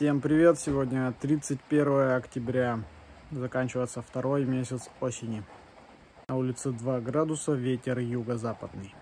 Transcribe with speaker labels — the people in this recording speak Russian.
Speaker 1: Всем привет! Сегодня 31 октября. Заканчивается второй месяц осени. На улице 2 градуса, ветер юго-западный.